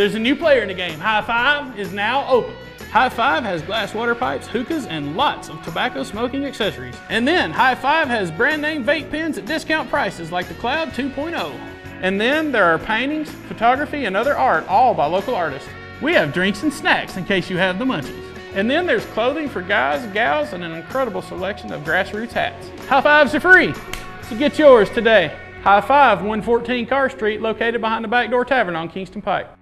There's a new player in the game. High Five is now open. High Five has glass water pipes, hookahs, and lots of tobacco smoking accessories. And then High Five has brand name vape pens at discount prices like the Cloud 2.0. And then there are paintings, photography, and other art, all by local artists. We have drinks and snacks in case you have the munchies. And then there's clothing for guys, gals, and an incredible selection of grassroots hats. High Fives are free, so get yours today. High Five, 114 Carr Street, located behind the back door Tavern on Kingston Pike.